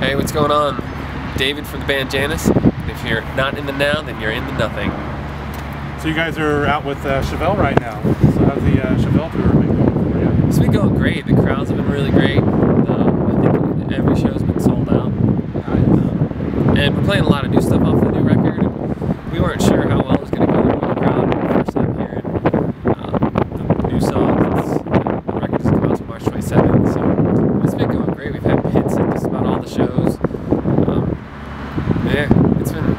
Hey, what's going on? David from the band Janus. If you're not in the now, then you're in the nothing. So you guys are out with uh, Chevelle right now. So how's the uh, Chevelle tour been going for you? It's been going great. The crowds have been really great. Uh, I think every show's been sold out. Uh, and we're playing a lot of new stuff off the new record. We weren't sure how well it was going to go with the crowd when we first time hearing uh, the new songs. It's, uh, the record doesn't come out until March 27th, so it's been going great. We've had hits at just about all the shows. Um, yeah, it's been.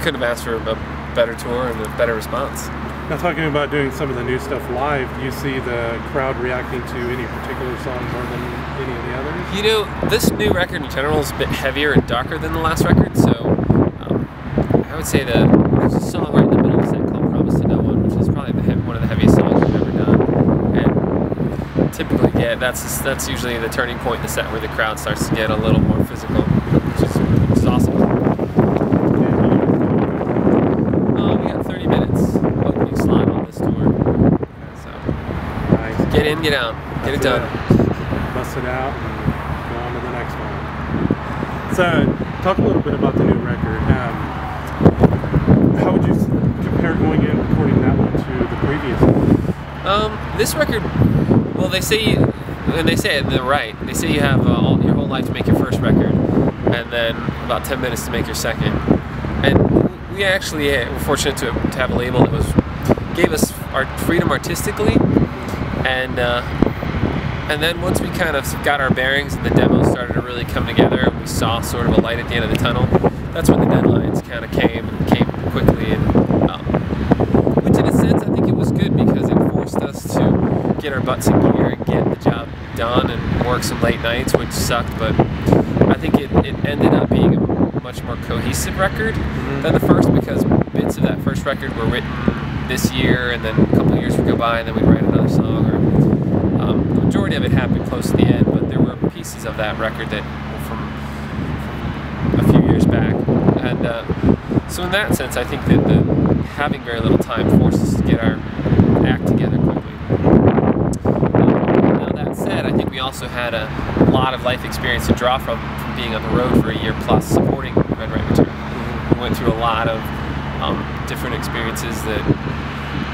We couldn't have asked for a better tour and a better response. Now talking about doing some of the new stuff live, do you see the crowd reacting to any particular song more than any of the others? You know, this new record in general is a bit heavier and darker than the last record, so um, I would say that there's a song right in the middle of the set called Promise to No One, which is probably the, one of the heaviest songs we've ever done. And typically, yeah, that's that's usually the turning point in the set where the crowd starts to get a little more physical, which is, which is awesome. Uh, we got 30 minutes opening slot on this tour, so Nice. get in, get out, get it done. Bust it out and go on to the next one. So talk a little bit about the new record. Um, how would you compare going in recording that one to the previous one? Um, this record, well, they say, and they say it, they're right. They say you have uh, all, your whole life to make your first record, and then about 10 minutes to make your second. And we actually uh, were fortunate to, to have a label that was gave us our freedom artistically, and uh, and then once we kind of got our bearings and the demos started to really come together, and we saw sort of a light at the end of the tunnel. That's when the deadlines kind of came and came quickly, and um, which in a sense I think it was good because it forced us to get our butts in gear and get the job done and work some late nights, which sucked, but I think it, it ended up being a much more cohesive record than the first because bits of that first record were written this year and then a couple of years would go by and then we'd write another song majority of it happened close to the end, but there were pieces of that record that were from, from a few years back. And uh, so, in that sense, I think that the, having very little time forced us to get our act together quickly. Um, now, that said, I think we also had a lot of life experience to draw from from being on the road for a year plus supporting Red Right Return. We went through a lot of um, different experiences that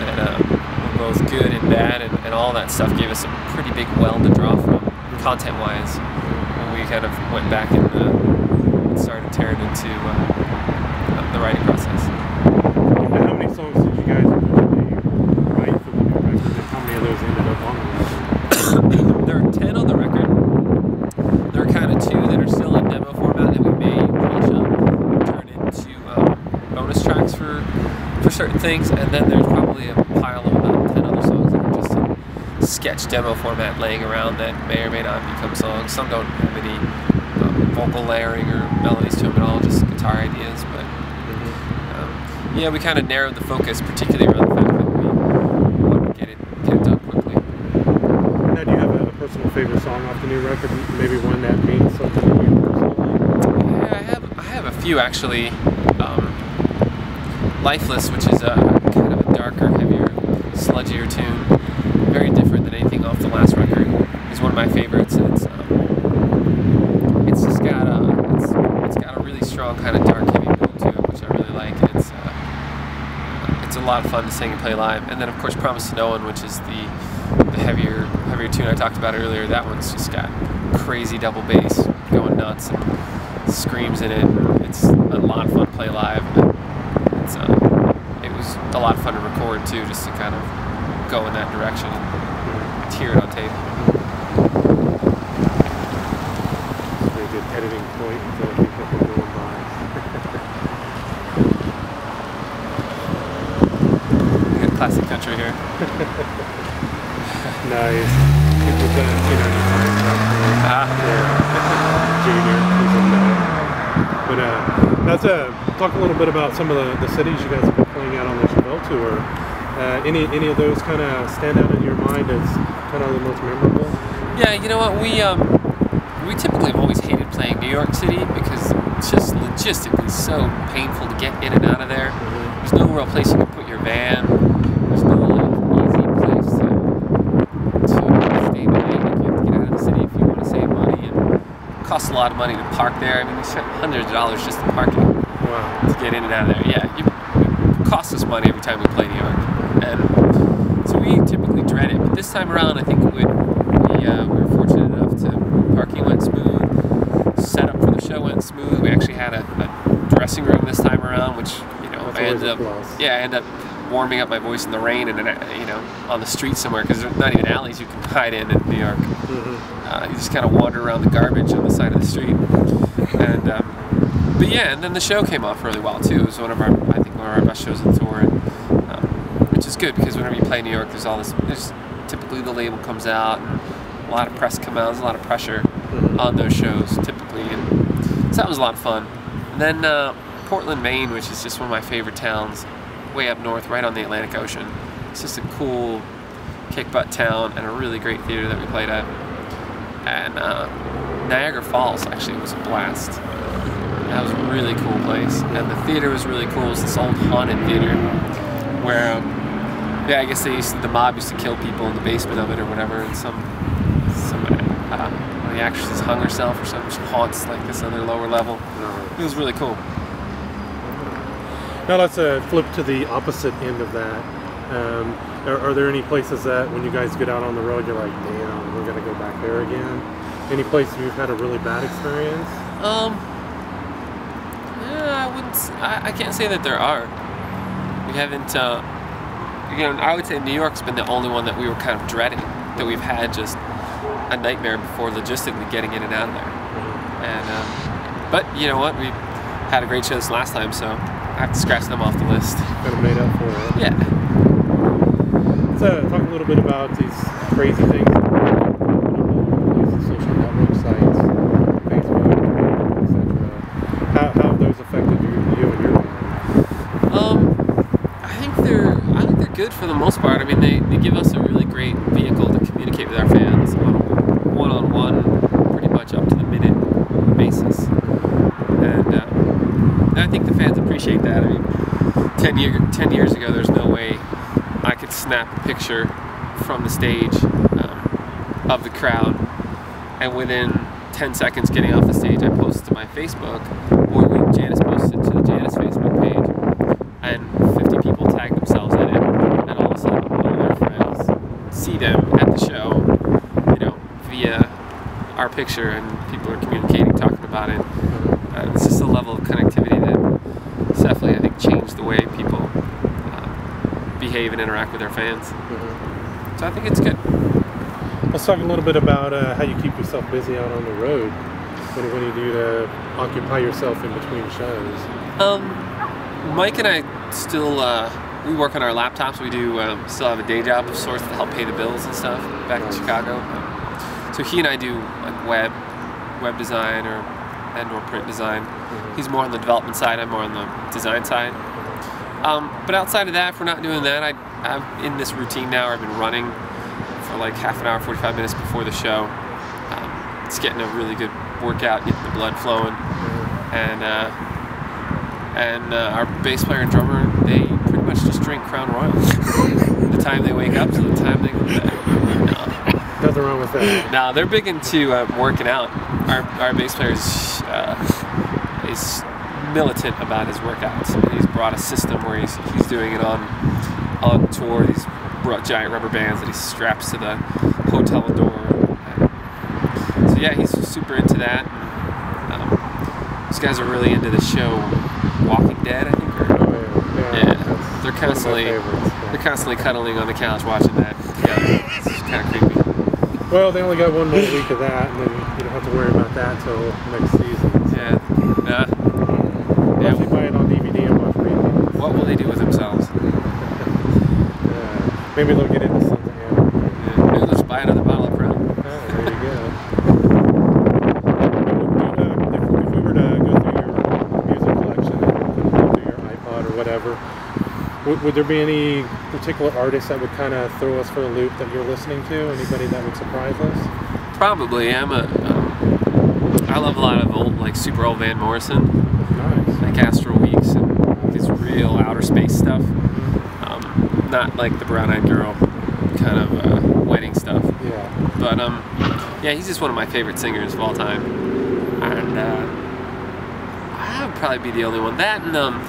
that uh, both good and bad, and, and all that stuff gave us a pretty big well to draw from, content-wise. When we kind of went back and uh, started tearing into uh, the writing process. How many songs did you guys write for the new record, and how many of those ended up on the record? there are 10 on the record. There are kind of two that are still in demo format that we may polish up, turn into um, bonus tracks for for certain things, and then there's probably a pile of about 10 other songs that are just in sketch demo format laying around that may or may not become songs. Some don't have any um, vocal layering or melodies to them at all, just guitar ideas, but um, yeah, we kind of narrowed the focus, particularly around the fact that we wanted to get it, get it done quickly. Now, do you have a, a personal favorite song off the new record? Maybe one that means something to you personally? Yeah, I have I have a few actually. Um, Lifeless, which is a kind of a darker, heavier, sludgier tune, very different than anything off the last record, is one of my favorites. It's um, it's just got a it's, it's got a really strong kind of dark, heavy mood to it, which I really like. It's uh, it's a lot of fun to sing and play live. And then of course, Promise to No One, which is the the heavier heavier tune I talked about earlier. That one's just got crazy double bass going nuts and screams in it. It's a lot of fun to play live. It's, uh, it was a lot of fun to record too, just to kind of go in that direction hear it on tape. It's a good editing point so I think we're going by. Got classic country here. nice. People done, you know, Ah, Junior, he's in there. But uh, that's uh, talk a little bit about some of the, the cities you guys have been playing out on the Chevelle tour. Uh, any any of those kind of stand out in your mind as kind of the most memorable? yeah, you know what? We um, we typically have always hated playing New York City because it's just logistically so painful to get in and out of there. There's no real place you can put your van. There's no like easy place to to stay the night. Like you have to get out of the city if you want to save money, and costs a lot of money to park there. I mean, we spent hundreds of dollars just in parking Wow. to get in and out of there. Yeah, you, it costs us money every time we play New York, and so we typically dread it. But this time around, I think we we, uh, we were fortunate enough to parking went smooth, setup for the show went smooth. We actually had a, a dressing room this time around, which you know That's I ended up plus. yeah I ended up warming up my voice in the rain and then, you know on the street somewhere because there's not even alleys you can hide in in New York. hmm Uh, you just kind of wander around the garbage on the side of the street. And um, but yeah, and then the show came off really well too. It was one of our, I think, one of our best shows on tour, and, um, which is good because whenever you play New York, there's all this. There's typically the label comes out, a lot of press come out. There's a lot of pressure Mhm. on those shows typically, and so that was a lot of fun. And then uh, Portland, Maine, which is just one of my favorite towns, way up north, right on the Atlantic Ocean. It's just a cool kick butt town and a really great theater that we played at. And uh, Niagara Falls actually was a blast. That was a really cool place, and the theater was really cool. It's this old haunted theater where, um, yeah, I guess they used to, the mob used to kill people in the basement of it or whatever, and some some uh, one of the actresses hung herself or something. She haunts like this other lower level. It was really cool. Now let's uh, flip to the opposite end of that. Um, are, are there any places that when you guys get out on the road, you're like, damn, we're gonna go back there again? Any place you've had a really bad experience? Um, yeah, I wouldn't. s- I, I can't say that there are. We haven't. Uh, you know, I would say New York's been the only one that we were kind of dreading. That we've had just a nightmare before logistically getting in and out of there. And um, but you know what? We had a great show this last time, so I have to scratch them off the list. Kind of made up for it. Yeah. Uh, talk a little bit about these crazy things. These social network sites, Facebook, etc. How, how have those affected you, you and your band? Um, I think they're I think they're good for the most part. I mean, they, they give us a really great vehicle to communicate with our fans on a one-on-one, pretty much up to the minute basis, and, uh, I think the fans appreciate that. I mean, ten year ten years ago, there's no way I could snap a picture from the stage um, of the crowd, and within 10 seconds getting off the stage, I post it to my Facebook, or Janus posted to the Janus Facebook page, and 50 people tag themselves in it, and all of a sudden all their friends see them at the show, you know, via our picture, and people are communicating, talking about it. Uh, it's just a level of connectivity that has definitely, I think, changed the way people uh, behave and interact with their fans. So I think it's good. Let's talk a little bit about uh, how you keep yourself busy out on the road. What, do- what do you do to occupy yourself in between shows? Um, Mike and I still uh, we work on our laptops. We do um, still have a day job of sorts to help pay the bills and stuff back in Chicago. Um, so he and I do like web, web design or and or print design. He's more on the development side. I'm more on the design side. Um, but outside of that, if we're not doing that, I, I'm in this routine now. I've been running for like half an hour, 45 minutes before the show. Um, it's getting a really good workout, getting the blood flowing and uh, and uh, our bass player and drummer they much just drink Crown Royal. the time they wake up to the time they go to bed. Nothing wrong with that. No, no they're big into uh, working out. Our our bass player is, uh, is militant about his workouts. He's brought a system where he's he's doing it on on tour. He's brought giant rubber bands that he straps to the hotel door. So yeah, he's super into that. Um, these guys are really into the show Walking Dead, I think. Or, Oh, yeah. Yeah, that's they're one of my constantly- yeah. they're constantly cuddling on the couch watching that. Yeah, it's kind of creepy. Well, they only got one more week of that, and then you don't have to worry about that till next season. so. Yeah, nah. Unless you buy it on DVD and watch reruns. What will they do with themselves? Uh, maybe they'll get into something. Anarchy. Yeah, maybe they'll buy another bottle of Crown. Oh, there you go. If, if we were to go through your music collection and your iPod or whatever, would, would there be any particular artists that would kind of throw us for a loop that you're listening to? Anybody that would surprise us? Probably. I'm a. Um, I love a lot of old, like super old Van Morrison, Nice. like Astral Weeks and his real outer space stuff. Um, not like the Brown Eyed Girl kind of uh, wedding stuff. Yeah. But um, yeah, he's just one of my favorite singers of all time. And uh, I would probably be the only one. That and um,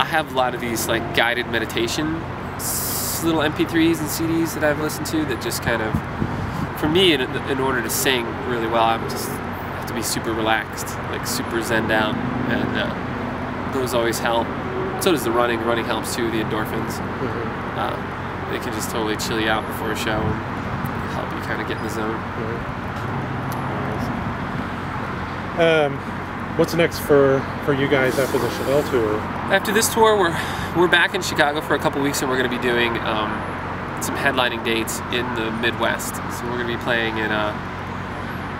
I have a lot of these like guided meditation little MP3s and CDs that I've listened to that just kind of, for me, in, in order to sing really well, I'm just have to be super relaxed, like super zen down, and uh, those always help. So does the running. Running helps too. The endorphins. Mhm. Uh, they can just totally chill you out before a show and help you kind of get in the zone. Um, what's next for for you guys after the Chevelle tour? After this tour, we're we're back in Chicago for a couple weeks, and we're going to be doing um, some headlining dates in the Midwest. So we're going to be playing in uh,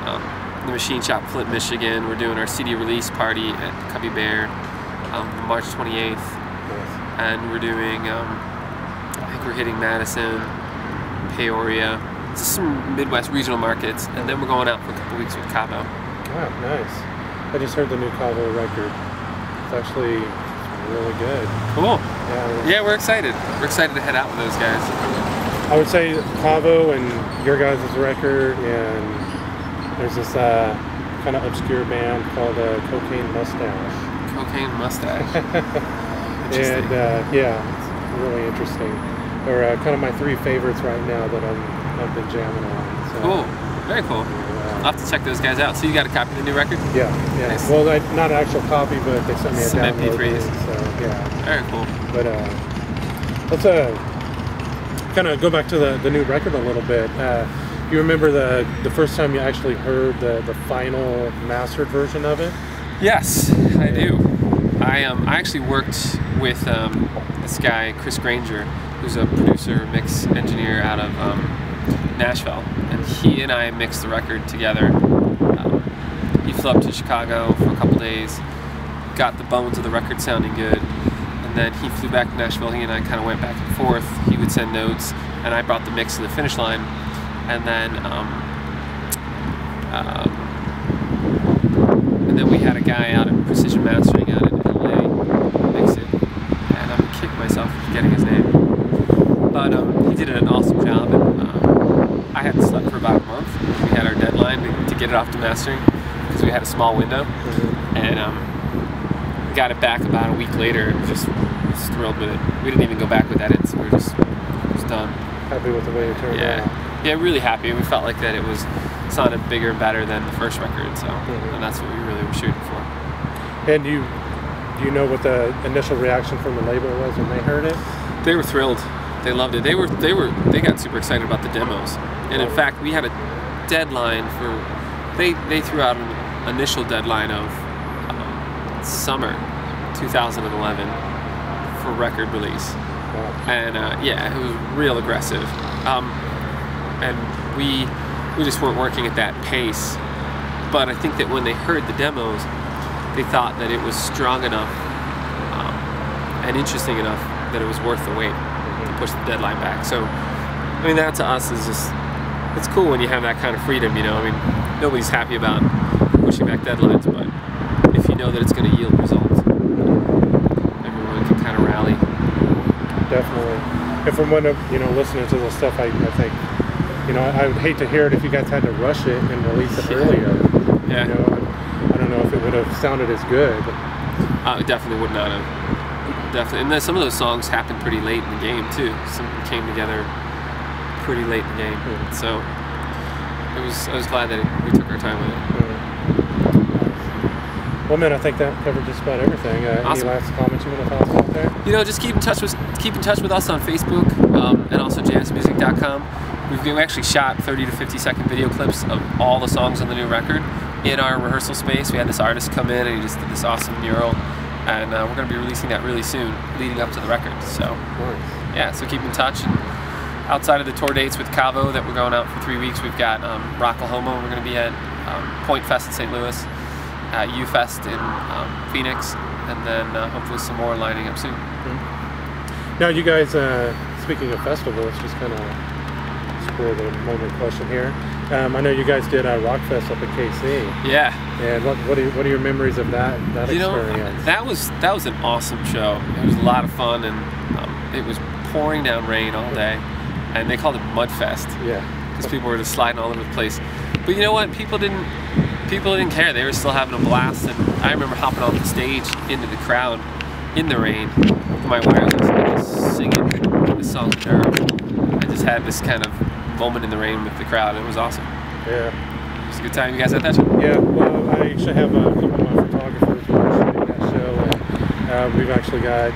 um, the Machine Shop, Flint, Michigan. We're doing our CD release party at Cubby Bear um, March 28th, Nice. and we're doing. Um, I think we're hitting Madison, Peoria, just some Midwest regional markets, and then we're going out for a couple weeks with Cavo. Wow, nice. I just heard the new Cavo record. It's actually really good. Cool. Yeah, Yeah, we're excited. We're excited to head out with those guys. I would say Cavo and your guys' record, and there's this uh, kind of obscure band called uh, Cocaine Mustache. Cocaine mustache. And uh, yeah, it's really interesting. They're uh, kind of my three favorites right now that I'm, I've been jamming on. So, Cool. Very cool. I'll have to check those guys out. So you got a copy of the new record? yeah, yeah. Nice. Well, I, not an actual copy, but they sent me a Some download MP3s. link, So yeah. Very cool. But uh, let's uh, kind of go back to the, the new record a little bit. Uh, you remember the the first time you actually heard the, the final mastered version of it? Yes, I do. I um I actually worked with um, this guy Chris Granger, who's a producer, mix engineer out of um, Nashville, and he and I mixed the record together. Um, he flew up to Chicago for a couple days, got the bones of the record sounding good, and then he flew back to Nashville. He and I kind of went back and forth. He would send notes, and I brought the mix to the finish line, and then. Um, um, and then we had a guy out in Precision Mastering out in LA mix it, and I'm gonna myself for forgetting his name. But um, he did an awesome job, and uh, I hadn't slept for about a month. We had our deadline to, to get it off to mastering because we had a small window, and um, got it back about a week later, and just was thrilled with it. We didn't even go back with edits. We were just was done. Happy with the way it turned Yeah, out. yeah, really happy. We felt like that it was sounded bigger and better than the first record, so Mhm. and that's what we really were shooting for. And you, do you know what the initial reaction from the label was when they heard it? They were thrilled. They loved it. They were they were they got super excited about the demos. And in fact, we had a deadline for they they threw out an initial deadline of um, summer 2011 for record release. And uh, yeah, it was real aggressive. Um, and we we just weren't working at that pace. But I think that when they heard the demos, they thought that it was strong enough um, and interesting enough that it was worth the wait to push the deadline back. So, I mean, that to us is just it's cool when you have that kind of freedom. You know, I mean, nobody's happy about pushing back deadlines, but if you know that it's going to yield results, everyone can kind of rally. Definitely. And from when you know listening to the stuff, I, I think you know I, would hate to hear it if you guys had to rush it and release it Yeah. earlier. Yeah. You know, I, I don't know if it would have sounded as good. Uh, it definitely would not have. Definitely, and then some of those songs happened pretty late in the game too. Some came together pretty late in the game, Hmm. so it was. I was glad that we took our time with it. Well, man, I think that covered just about everything. Uh, Awesome. Any last comments you want to toss out there? You know, just keep in touch with keep in touch with us on Facebook um, and also janusmusic.com. We've we actually shot 30 to 50 second video clips of all the songs on the new record in our rehearsal space. We had this artist come in and he just did this awesome mural, and uh, we're going to be releasing that really soon, leading up to the record. So. Yeah, so keep in touch. Outside of the tour dates with Cavo that we're going out for three weeks, we've got um, Rocklahoma. We're going to be at um, Point Fest in St. Louis, uh, U Fest in um, Phoenix, and then uh, hopefully some more lining up soon. Now, you guys, uh, speaking of festivals, just kind of spur the moment question here. Um, I know you guys did uh, Rockfest up at KC, Yeah, and what what are, what are your memories of that that you know experience? that was that was an awesome show. It was a lot of fun, and um, it was pouring down rain all day, and they called it Mudfest. yeah, because people were just sliding all over the place. But you know what? People didn't people didn't care. They were still having a blast, and I remember hopping off the stage into the crowd in the rain with my wireless and just singing the song Nerve. I just had this kind of moment in the rain with the crowd. It was awesome. Yeah. It was a good time. You guys had that? Yeah, well, I actually have a couple of my photographers who are shooting that show, and uh, we've actually got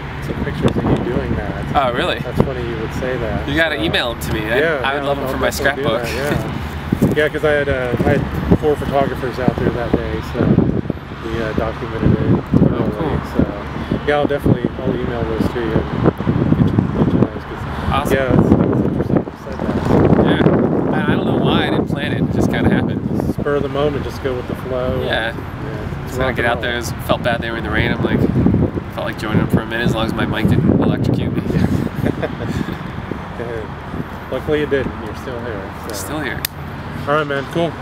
pictures of you doing that. Oh, really? That's funny you would say that. You gotta So, email them to me. I, Yeah, I would yeah, love them I'll for my scrapbook. that, yeah, yeah, because I had uh, I had four photographers out there that day, so we uh, documented it thoroughly. cool. So yeah, I'll definitely I'll email those to you. And get you, get you those, 'cause, awesome. Yeah, that's, that was interesting. You said that. Yeah. I, I don't know why I didn't plan it. It just kind of happened. Spur of the moment, just go with the flow. Yeah. yeah. So I get out there. It felt bad they were in the rain. I'm like, felt like joining them for a minute as long as my mic didn't electrocute me. Luckily, it didn't. You're still here. So. Still here. All right, man. Cool.